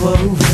whoa.